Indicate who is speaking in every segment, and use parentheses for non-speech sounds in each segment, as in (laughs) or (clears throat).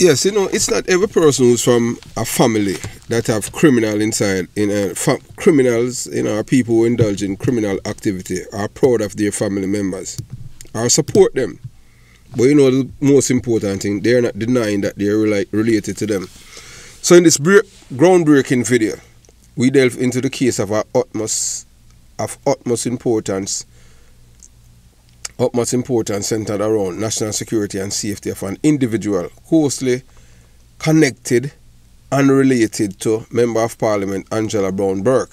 Speaker 1: Yes, you know, it's not every person who's from a family that have criminal inside. In a fa- criminals, you know, people who indulge in criminal activity are proud of their family members, or support them. But you know, the most important thing, they're not denying that they're rela- related to them. So in this bre- groundbreaking video, we delve into the case of our utmost of utmost importance utmost importance centered around national security and safety of an individual closely connected and related to Member of Parliament Angela Brown Burke.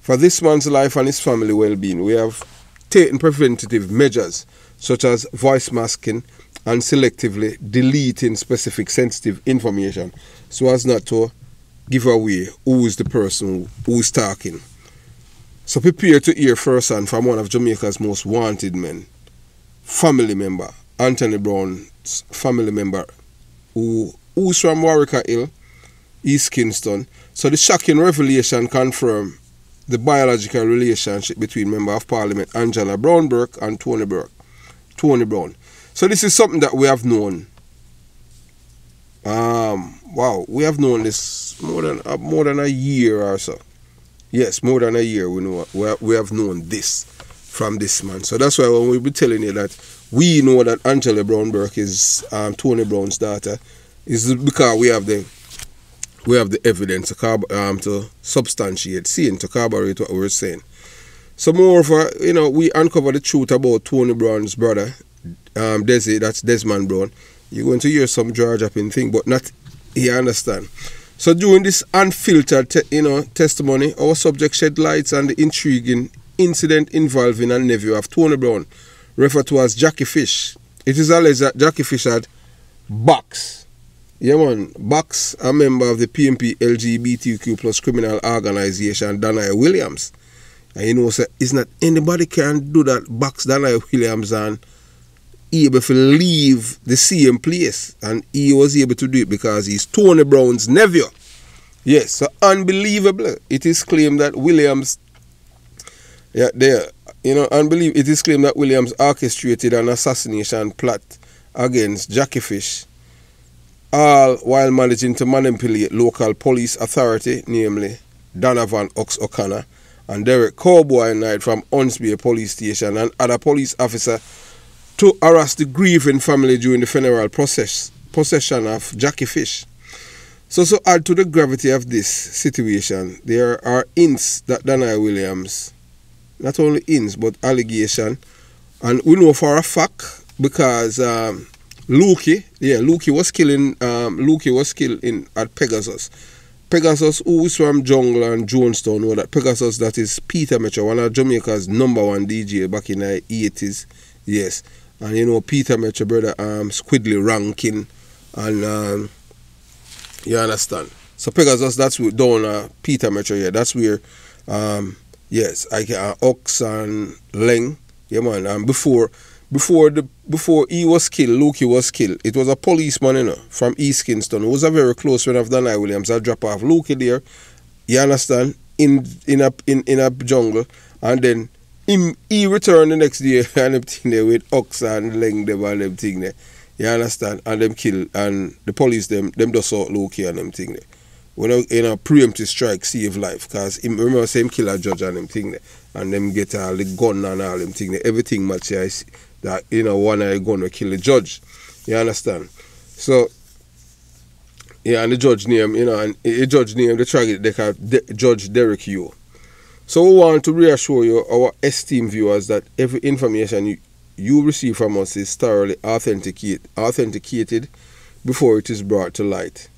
Speaker 1: For this man's life and his family well being, we have taken preventative measures such as voice masking and selectively deleting specific sensitive information so as not to give away who is the person who is talking. So prepare to hear firsthand from one of Jamaica's most wanted men, family member, Anthony Brown's family member, who who's from Wareika Hill, East Kingston. So the shocking revelation confirmed the biological relationship between Member of Parliament Angela Brown Burke and Tony Burke. Tony Brown. So this is something that we have known. Um, wow, we have known this more than uh, more than a year or so. Yes, more than a year we know we have, we have known this from this man. So that's why when we be telling you that we know that Angela Brown Burke is um, Tony Brown's daughter, is because we have the we have the evidence to, um, to substantiate, seeing to corroborate what we we're saying. So moreover, you know, we uncover the truth about Tony Brown's brother, um, Desi, that's Desmond Brown. You're going to hear some jaw dropping thing, but not he understand. So during this unfiltered, te- you know, testimony, our subject shed lights on the intriguing incident involving a nephew of Tony Brown, referred to as Jackie Fish. It is alleged that Jackie Fish had box. Yeah man, Box, a member of the PNP LGBTQ plus criminal organization, Danai Williams. And you know, say, it's not anybody can do that box Danai Williams and able to leave the same place. And he was able to do it because he's Tony Brown's nephew. Yes, so unbelievable. It is claimed that Williams, yeah, there, you know, unbelievable. It is claimed that Williams orchestrated an assassination plot against Jackie Fish, all while managing to manipulate local police authority, namely Donovan Ox O'Connor and Derek Cowboy Knight from Hunts Bay Police Station and other police officer to harass the grieving family during the funeral process, procession of Jackie Fish. So, so add to the gravity of this situation, there are hints that Danai Williams, not only hints but allegation, and we know for a fact because um, Lukey, yeah, Lukey was killing, um, Lukey was killed in at Pegasus. Pegasus, who is from Jungle and Jonestown, know that Pegasus, that is Peter Metro, one of Jamaica's number one DJ back in the 80s, yes. And you know, Peter Metro, brother, um, Squiddly ranking, and um, you understand. So Pegasus, that's where, down uh, Peter Metro, yeah, that's where, um, yes, I can, uh, Ox and Leng, yeah man, and before, before the before he was killed, Lukey was killed. It was a policeman, you know, from East Kingston. Who was a very close friend of Danai Williams. I drop off Lukey there, you understand, in in a in, in a jungle, and then him he returned the next day (laughs) and them thing there with ox and leng them and them thing there. You understand? And them kill and the police them them just saw Lukey and them thing there. When I, in a preemptive strike save life, cause him remember same killer judge and them thing there, and them get all the gun and all them thing there. Everything match I see that you know one eye gonna kill the judge. You understand? So yeah, and the judge name, you know, and the judge name the target they call De- Judge Derek Yo. So we want to reassure you, our esteemed viewers, that every information you, you receive from us is thoroughly authenticate, authenticated before it is brought to light.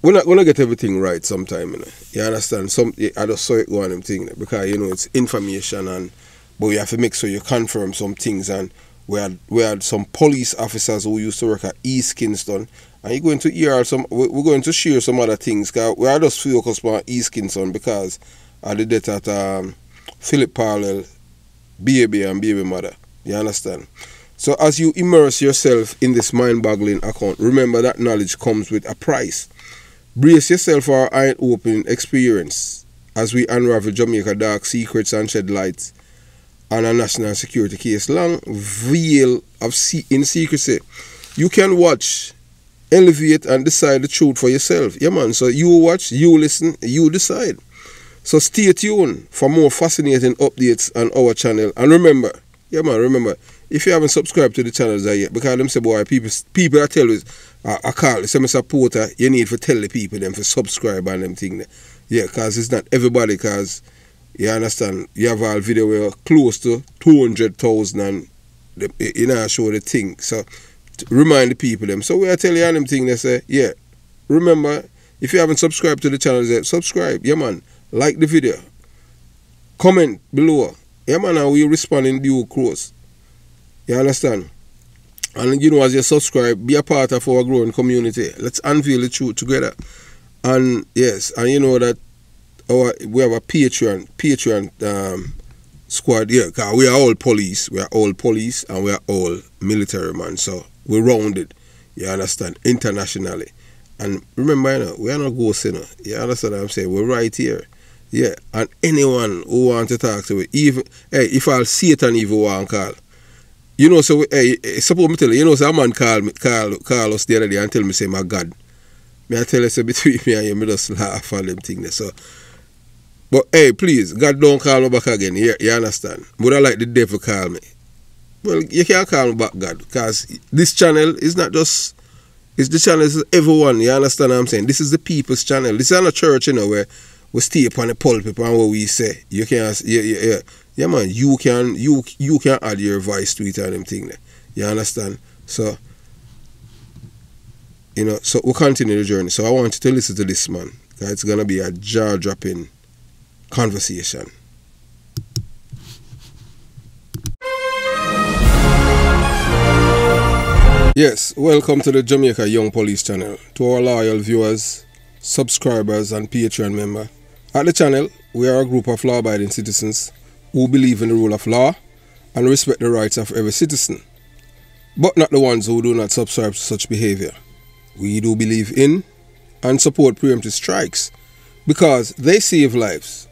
Speaker 1: We're not gonna get everything right sometime, you know. You understand? Some I just saw it go on them thing because you know it's information and but you have to make sure you confirm some things and we had we had some police officers who used to work at East Kingston and you're going to hear some we're going to share some other things because we are just focused on East Kingston because of the death at um, Philip Parallel baby and baby mother you understand so as you immerse yourself in this mind-boggling account remember that knowledge comes with a price brace yourself for our eye-opening experience as we unravel Jamaica dark secrets and shed light on a national security case long veil of se- in secrecy. You can watch elevate and decide the truth for yourself. Yeah, man. So you watch, you listen, you decide. So stay tuned for more fascinating updates on our channel. And remember, yeah, man, remember, if you haven't subscribed to the channels yet, because them say, boy, people, people I tell you, I, I call, say, me supporter, you need to tell the people them to subscribe and them thing. Yeah, because it's not everybody, because you understand, you have a video where close to 200,000 and you know, show the thing. So, remind the people them. So, we are telling you them thing, they say, yeah, remember, if you haven't subscribed to the channel yet, subscribe. Yeah, man like the video, comment below. Yeah, man, and we respond in due course. You understand? And you know, as you subscribe, be a part of our growing community. Let's unveil the truth together. And yes, and you know that our we have a Patreon, Patreon um, squad. Yeah, cause we are all police. We are all police, and we are all military man. So we're rounded. You understand? Internationally. And remember, you know, we are not ghosts, you know. You understand what I'm saying? We're right here. Yeah, and anyone who want to talk to me, even hey, if I'll see it and even want call. You know, so hey, suppose me tell you, you know, so a man call me call call us the other day and tell me say my God. Me I tell you say (laughs) between me and you, me just laugh at them things So but hey, please, God don't call me back again. You, you understand? Would I like the devil call me? Well, you can't call me back, God, because this channel is not just it's the channel is everyone. You understand what I'm saying? This is the people's channel. This is not a church, you know, where we stay upon the pulpit and what we say. You can yeah, yeah, yeah. Yeah man, you can you you can add your voice to it and them thing there. You understand? So you know, so we'll continue the journey. So I want you to listen to this man. It's gonna be a jaw dropping conversation. Yes, welcome to the Jamaica Young Police channel. To our loyal viewers, subscribers and Patreon member. At the channel, we are a group of law-abiding citizens who believe in the rule of law and respect the rights of every citizen, but not the ones who do not subscribe to such behavior. We do believe in and support preemptive strikes because they save lives.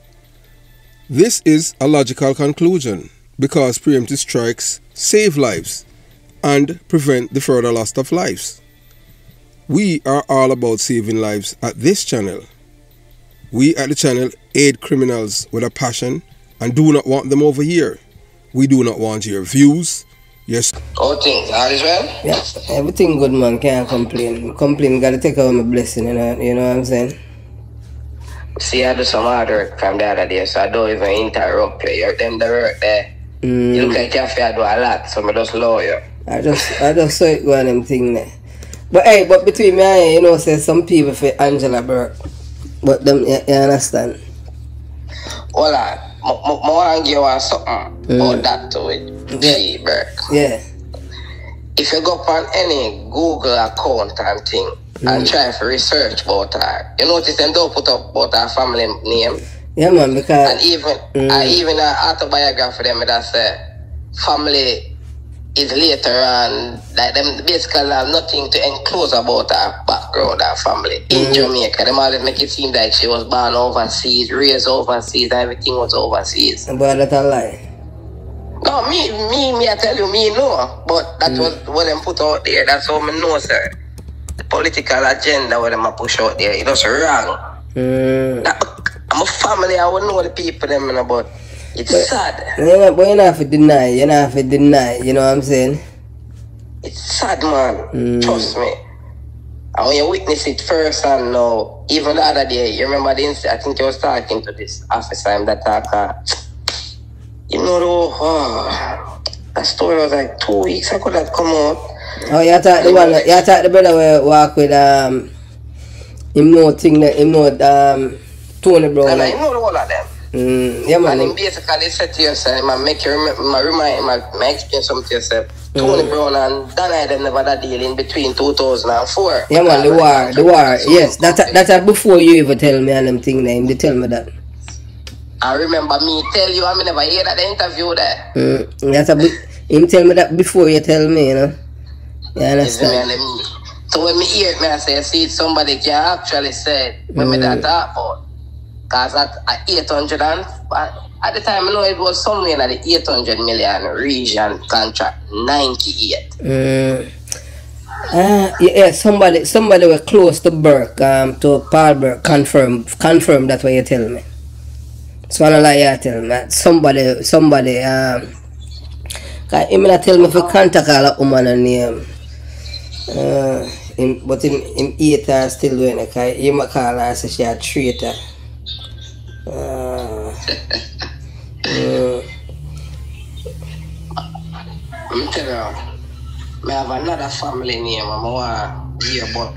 Speaker 1: This is a logical conclusion because preemptive strikes save lives and prevent the further loss of lives. We are all about saving lives at this channel. We at the channel aid criminals with a passion and do not want them over here. We do not want your views. Yes.
Speaker 2: All things, all is well?
Speaker 3: Yeah, everything good, man. Can't complain. Complain, gotta take away my blessing, you know, you know what I'm saying?
Speaker 2: See, I do some hard work from the other day, so I don't even interrupt you. You're them the work there. Mm. You look like you have to do a lot, so I just love you.
Speaker 3: I just, I just saw it go on them thing there. But hey, but between me and you, you know, say some people for Angela Burke. But them, you, you understand?
Speaker 2: Hold on. I want to give you something mm. about that to it. Yeah.
Speaker 3: Yeah.
Speaker 2: If you go on any Google account and thing mm. and try to research about her, you notice them don't put up about her family name.
Speaker 3: Yeah, man, because.
Speaker 2: And even, mm. uh, even an autobiography them that say family is later on like them basically have nothing to enclose about her background, her family in mm-hmm. Jamaica. Them always make it seem like she was born overseas, raised overseas, everything was overseas.
Speaker 3: But that's a lie.
Speaker 2: No, me, me, me, I tell you, me know. But that mm. was what them put out there. That's all me know, sir. The political agenda what them push out there, it was wrong. Mm. I'm a family, I would know the people them, but it's but, sad.
Speaker 3: You know, but you don't have to deny. You don't have to deny. You know what I'm saying?
Speaker 2: It's sad, man. Mm. Trust me. And when you witness it first and now, even the other day, you remember the incident, I think you was talking to this officer in that talk. Uh, you know, though, oh, that story was like two weeks ago that come out.
Speaker 3: Oh, you thought the one, you thought the brother will walk with, um, him know thing that, him know, um, Tony Brown.
Speaker 2: I know the whole of them.
Speaker 3: Mm, yeah, man.
Speaker 2: And basically said to yourself, I make you remember, I remind, I, I explain something to yourself. Mm. Tony Brown and Dan them never had a deal in between 2004.
Speaker 3: Yeah, man, the war, the war. Yes, that's a, that's a before you even tell me and them thing name. They tell me that.
Speaker 2: I remember me tell you, I never hear that interview there.
Speaker 3: Mm, that's a him tell me that before you tell me, you know. You understand?
Speaker 2: So when me hear it, me I say, see, somebody can actually say, when mm. me that talk about. Because at, at 800 and, at the time, I know it was somewhere in the 800 million region contract, 98.
Speaker 3: Mm. Uh, yeah, yeah, somebody somebody were close to Burke, um, to Paul Burke, confirm confirm that what you tell me. So I don't lie you tell me. Somebody somebody um cause him not tell me for contact all a woman and name. Uh, him, but him, him her still doing it cause him call her say she a traitor.
Speaker 2: Tell you, I have another family name. I'm want to hear about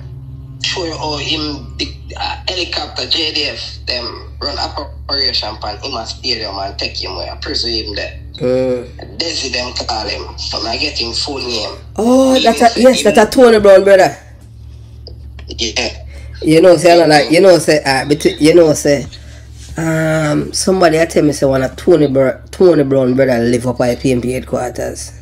Speaker 2: show you how him the uh, helicopter JDF them run operation pan him a stadium and take him where pursue him there.
Speaker 3: uh.
Speaker 2: Desi them call him, but I get him full name.
Speaker 3: Oh, that's a, yes, that's a Tony Brown brother.
Speaker 2: Yeah.
Speaker 3: You know, say like you know, say uh, between you know, say um somebody I tell me say one of Tony Br- Tony Brown brother live up at PNP headquarters.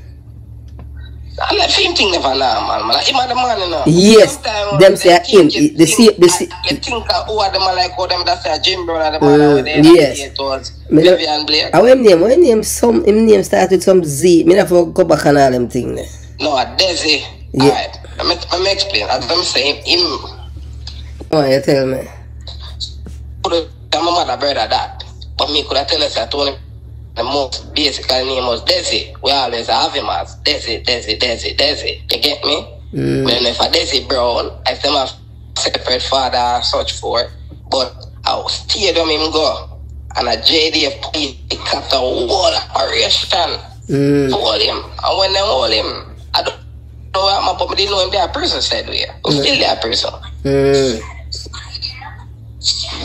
Speaker 2: I'm same thing never know, man. Like, him and the man.
Speaker 3: Yes,
Speaker 2: Sometimes
Speaker 3: them say him,
Speaker 2: you
Speaker 3: the see- the see-
Speaker 2: You think uh, who are them like who them that say Jim Brown and the man over there.
Speaker 3: yes.
Speaker 2: It was
Speaker 3: Me
Speaker 2: Vivian Blake.
Speaker 3: How him name? How him name? Some him name start with some Z. Me not for go back and all them thing there.
Speaker 2: No, ah, Desi.
Speaker 3: Yeah.
Speaker 2: Alright. Let me, let me explain. Ah, As I'm saying, him,
Speaker 3: Oh, you tell me.
Speaker 2: could have my mother brother that. But me could have tell us that Tony the most basic name was Desi. We always have him as Desi, Desi, Desi, Desi. You get me?
Speaker 3: Mm.
Speaker 2: When if a Desi Brown, I them have separate father such for, but I'll steer them him go. And a JDF he cut a whole operation
Speaker 3: Mm.
Speaker 2: hold him. And when they hold him, I don't know what but I didn't know him that person said we are. Still that person.
Speaker 3: Mm.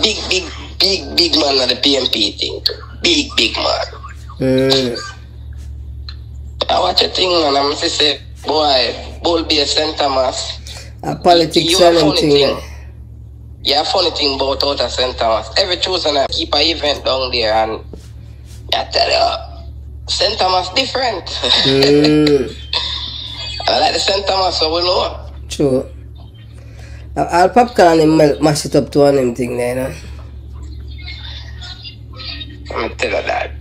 Speaker 2: Big, big, big, big man on the PNP thing too. Big, big man.
Speaker 3: Mm.
Speaker 2: I watch a thing and I'm just say, boy, Bull be a St. Thomas.
Speaker 3: A politics
Speaker 2: You a funny
Speaker 3: thing.
Speaker 2: Yeah, funny thing about out of St. Thomas. Every Tuesday I keep an event down there and I tell you, St. Thomas different.
Speaker 3: Mm. (laughs)
Speaker 2: I like the St. Thomas, so we know.
Speaker 3: True. I'll popcorn and mash it up to one them thing there, you know.
Speaker 2: I'm tell you that.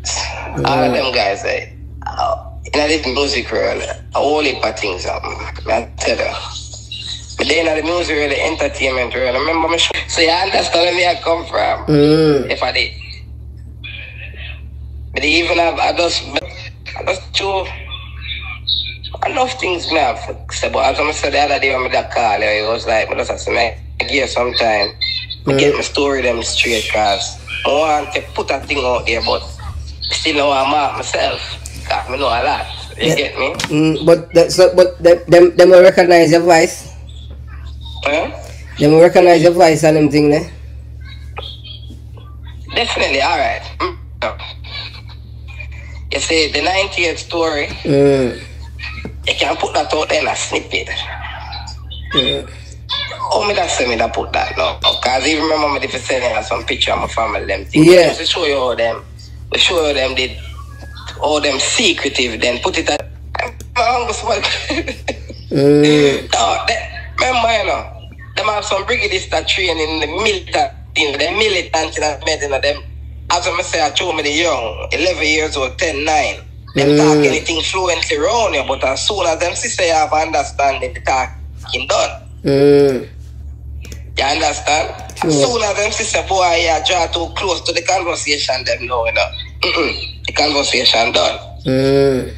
Speaker 2: All of them guys, eh, uh, in this music world, a whole heap of things happen. I tell you. But then in the music world, the entertainment world, remember me? show- So you understand where I come from?
Speaker 3: Mm.
Speaker 2: If I did. But even have, I just, I just show enough things me have say. But as I said the other day when I that call, it was like, I just have to make, give some time. to Get my story them straight, cause I want to put a thing out there, but still know I'm out myself. Cause I know a lot. You
Speaker 3: Yeah.
Speaker 2: get me?
Speaker 3: Mm. But that, so, but them them them will recognize your voice.
Speaker 2: Huh?
Speaker 3: Them will recognize your voice and them thing there.
Speaker 2: Definitely, alright. Mm. You see, the 98th story,
Speaker 3: Mm.
Speaker 2: you can put that out there in a snippet.
Speaker 3: Mm.
Speaker 2: Oh, me that that put that no. Cause even remember me if sending her some picture of my family them things.
Speaker 3: Yeah.
Speaker 2: To show you all them. We show you them did all them secretive then put it at my uncle small.
Speaker 3: Mm.
Speaker 2: No, that, remember you know, them have some brigadiers that train in the militant in the militant in the med in them. As I say, I told me the young, 11 years old, 10, 9. Them
Speaker 3: Mm.
Speaker 2: talk anything fluently around you, but as soon as them sister you have understanding, the talking done.
Speaker 3: Mm.
Speaker 2: You understand?
Speaker 3: Sure.
Speaker 2: Soon as them sister boy you draw too close to the conversation, them know, you know. (clears throat) The conversation done.
Speaker 3: Mm.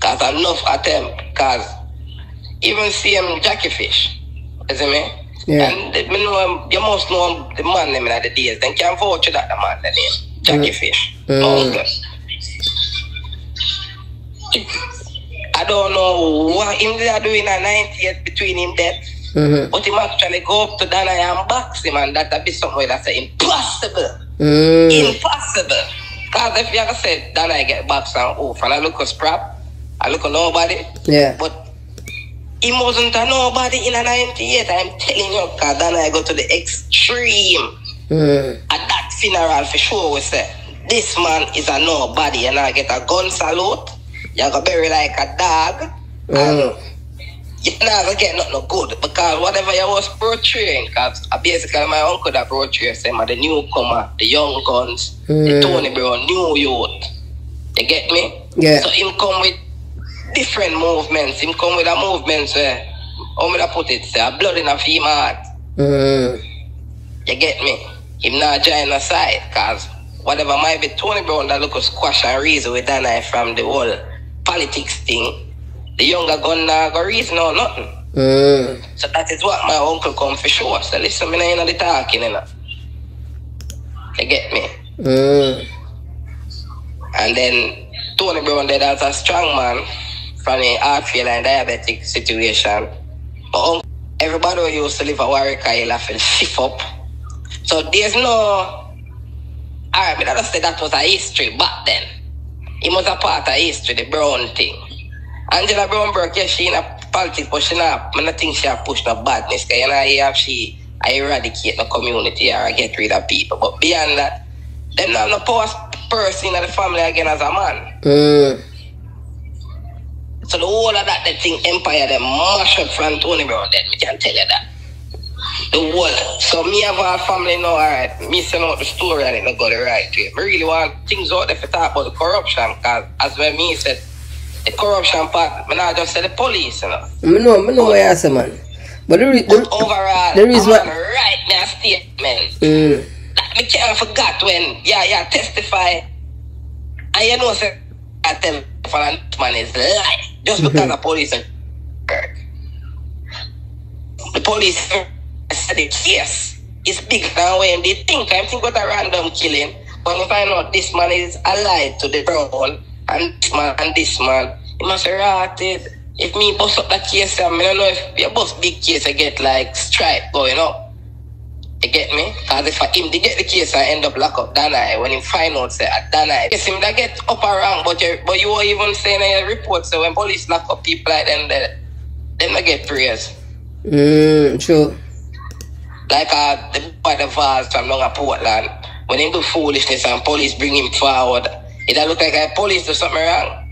Speaker 2: Cause enough attempt. Cause even see him Jackie Fish. You see me?
Speaker 3: Yeah.
Speaker 2: And the, me know him, you must know the man name in the days. Then can vouch that the man the name. Jackie Fish.
Speaker 3: Mm.
Speaker 2: I don't know what him they are doing at 90th between him dead.
Speaker 3: Mm-hmm.
Speaker 2: But him actually go up to Dana and box him and that'd be somewhere that's impossible.
Speaker 3: Mm.
Speaker 2: Impossible. Cause if you ever said Dana get boxed and off and I look a scrap, I look a nobody.
Speaker 3: Yeah.
Speaker 2: But he wasn't a nobody in a 98. I'm telling you, cause then I go to the extreme.
Speaker 3: Mm.
Speaker 2: At that funeral for sure we say, this man is a nobody and I get a gun salute. You go bury like a dog.
Speaker 3: Mm.
Speaker 2: You're not gonna get nothing good because whatever you was portraying, cause uh, basically my uncle that portray them are the newcomer, the young guns, the
Speaker 3: Mm.
Speaker 2: Tony Brown, new youth. You get me?
Speaker 3: Yeah.
Speaker 2: So him come with different movements. Him come with a movement where, how me da put it, say, a blood in a female heart.
Speaker 3: Mm.
Speaker 2: You get me? Him not join the side, cause whatever might be Tony Brown that look a squash and reason with that Danai from the whole politics thing. The younger gun now go reason or nothing.
Speaker 3: Mm.
Speaker 2: So that is what my uncle come for sure. So listen, me not in the talking, you know. You get me?
Speaker 3: Mm.
Speaker 2: And then Tony Brown there as a strong man from the heart failure and diabetic situation. But everybody who used to live at Wareika Hill have to shift up. So there's no alright, but I just say that was a history back then. It was a part of history, the Brown thing. Angela Brown Burke, yeah, she in a politics, but she not, I think she have pushed no badness, because you know, have she I eradicate the community or I get rid of people. But beyond that, them not no power person in the family again as a man.
Speaker 3: Mm.
Speaker 2: So the whole of that, the thing, empire, them mash up from Tony Brown, then we can tell you that. The whole. So me have a family now, alright, me send out the story and it not go the right way. I really want things out there to talk about the corruption, because as when me said, the corruption part, I not just say the police, you know.
Speaker 3: I know, I know what you say, man. But the, re-
Speaker 2: But
Speaker 3: the,
Speaker 2: overall,
Speaker 3: the reason
Speaker 2: I'm
Speaker 3: why-
Speaker 2: right now statement.
Speaker 3: mm.
Speaker 2: Like, me can't forget when, yeah, yeah, testify. And you know, say, I tell for that man is lie. Just because the police are The police said the case is big than when they think. I think about a random killing. When you find out this man is allied to the brown and this man and this man, he must have ratted. If me bust up that case, I, mean, I don't know if you bust big case, I get like stripe going up. You get me? Because if I, him they get the case I end up lock up Danai, when him find out say at Danai, yes, him that get up around, but you but you were even saying in your report, so when police lock up people like them, they, them not get praise.
Speaker 3: Mm, true.
Speaker 2: Like uh, the boy the vase from at Portland, when him do foolishness and police bring him forward, it don't look like I police or something wrong.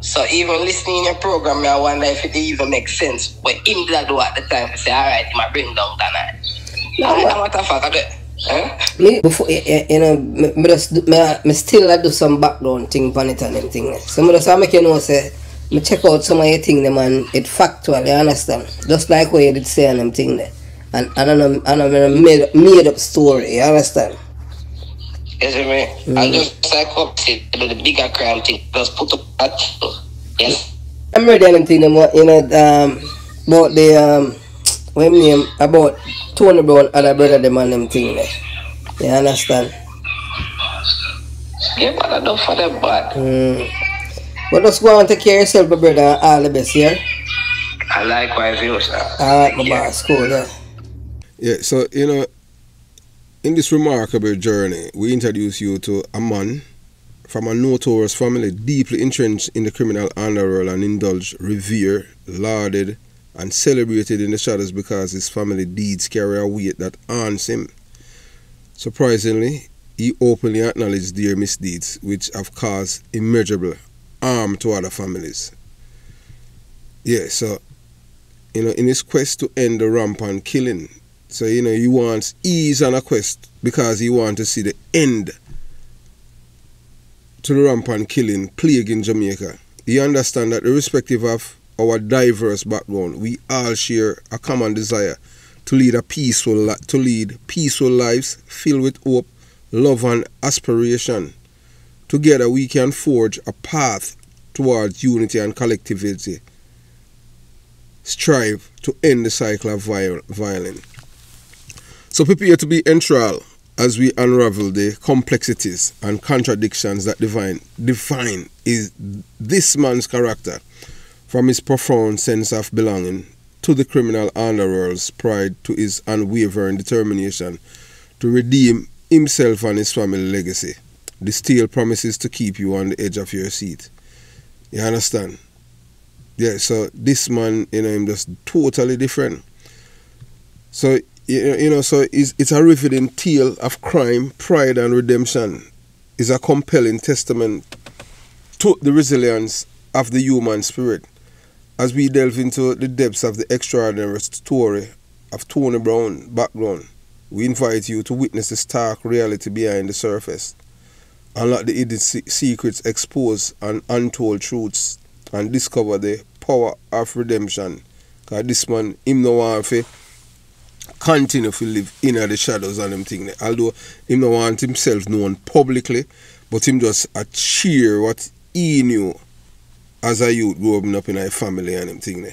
Speaker 2: So even listening in your program, I wonder if it even makes sense. But him did do at the time, I say, all right, I bring down that night.
Speaker 3: No, but-
Speaker 2: what the fuck they? Huh?
Speaker 3: Me before you, you know, me, me just me, me still I do some background thing on it and them thing. So me just I make you know say me check out some of your thing them and it factual, you understand? Just like what you did say on them thing there. And and I know and I made made up story, you understand?
Speaker 2: You see me? I just like up to the bigger crime thing. Just put up that. Yes.
Speaker 3: I'm ready on them thing them you know um about the um what him name about Tony Brown other brother them and them thing there. You understand?
Speaker 2: Yeah, but I don't for them bad.
Speaker 3: Mm. But just go and take care of yourself, my brother, and all the best, yeah?
Speaker 2: I likewise you, sir.
Speaker 3: Alright, my boss, cool, yeah.
Speaker 1: Yeah, so you know, in this remarkable journey, we introduce you to a man from a notorious family, deeply entrenched in the criminal underworld and indulged, revered, lauded, and celebrated in the shadows because his family deeds carry a weight that haunts him. Surprisingly, he openly acknowledged their misdeeds, which have caused immeasurable harm to other families. Yeah, so you know, in his quest to end the rampant killing, so you know he wants ease on a quest because he wants to see the end to the rampant killing plague in Jamaica. He understands that irrespective of our diverse background, we all share a common desire to lead a peaceful to lead peaceful lives filled with hope, love and aspiration. Together we can forge a path towards unity and collectivity. Strive to end the cycle of viol- violence. So prepare to be enthralled as we unravel the complexities and contradictions that define define is this man's character, from his profound sense of belonging to the criminal underworld's pride to his unwavering determination to redeem himself and his family legacy. This tale promises to keep you on the edge of your seat. You understand? Yeah, so this man, you know, him just totally different. So you know, so it's, it's a riveting tale of crime, pride, and redemption. It's a compelling testament to the resilience of the human spirit. As we delve into the depths of the extraordinary story of Tony Brown background, we invite you to witness the stark reality behind the surface. unlock the hidden secrets, expose and untold truths, and discover the power of redemption. Cause this man, him no want continue to live in the shadows and them thing. Although him no want himself known publicly, but him just a cheer what he knew as a youth growing up in a family and them thing.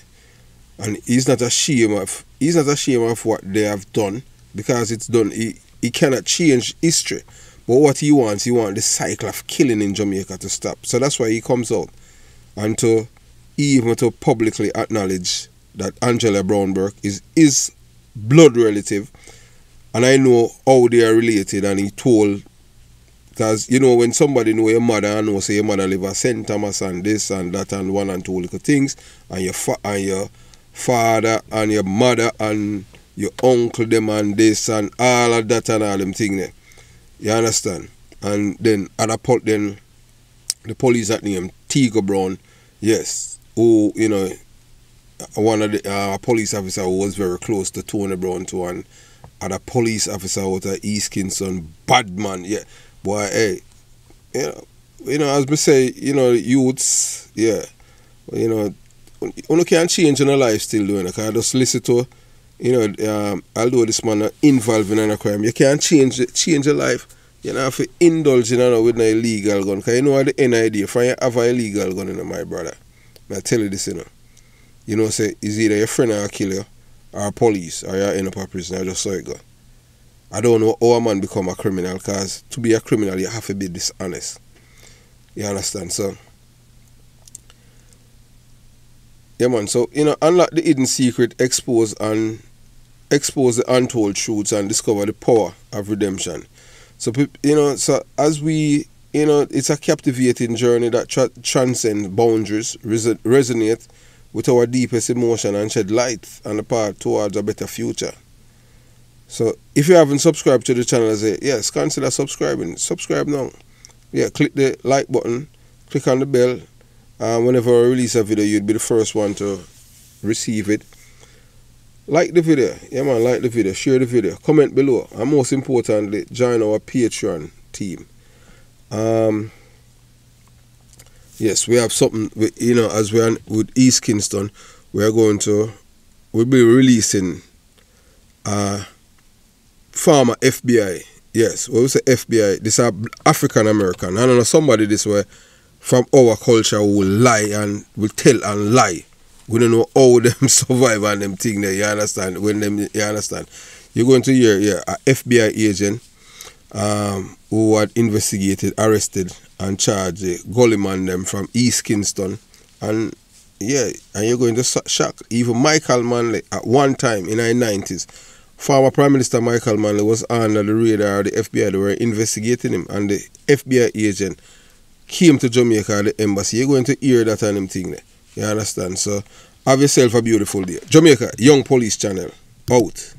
Speaker 1: And he's not ashamed of he's not ashamed of what they have done because it's done. He, he cannot change history. But what he wants, he wants the cycle of killing in Jamaica to stop. So that's why he comes out and to even to publicly acknowledge that Angela Brown Burke is his blood relative. And I know how they are related and he told because you know when somebody know your mother and know say your mother live at St. Thomas and this and that and one and two little things and your and your father and your mother and your uncle them and this and all of that and all them thing there. You understand? And then a point then the police at name Tigo Brown, yes, who, you know, one of the uh, police officer was very close to Tony Brown to one and at a police officer out of East Kingston, bad man, yeah. Boy, hey, you know, you know, as we say, you know, youths, yeah, you know, you can't change in a life still doing it. I just listen to you know, um, although this man involved in a crime, you can't change change your life. You know, have to indulge in you with an illegal gun. Because you know what the NID, if you have an illegal gun, you know, my brother, I tell you this, you know. You know, say, is either your friend or a killer, or police, or you end up a prison. I just saw it go. I don't know how a man become a criminal, because to be a criminal, you have to be dishonest. You understand? So, yeah, man. So you know, unlock the hidden secret, expose and expose the untold truths, and discover the power of redemption. So you know, so as we you know, it's a captivating journey that tra- transcends boundaries, res- resonate with our deepest emotion, and shed light on the path towards a better future. So if you haven't subscribed to the channel, I say yes, consider subscribing. Subscribe now. Yeah, click the like button, click on the bell, whenever I release a video, you'd be the first one to receive it. Like the video, yeah man, like the video, share the video, comment below, and most importantly, join our Patreon team. Um, yes, we have something, with, you know, as we're with East Kingston, we're going to, we'll be releasing uh, Farmer FBI. Yes, when we say FBI, this is African American. I don't know, somebody this way from our culture will lie and will tell and lie. We don't know how (laughs) them survive and them thing there, you understand? When them you understand. You're going to hear yeah, a FBI agent um, who had investigated, arrested and charged the gully man them from East Kingston and yeah, and you're going to shock. Even Michael Manley at one time in the 90s, former Prime Minister Michael Manley was under the radar of the FBI. They were investigating him, and the FBI agent came to Jamaica at the embassy, you're going to hear that and them thing there. You understand? So have yourself a beautiful day. Jamaica, Young Police Channel. Out.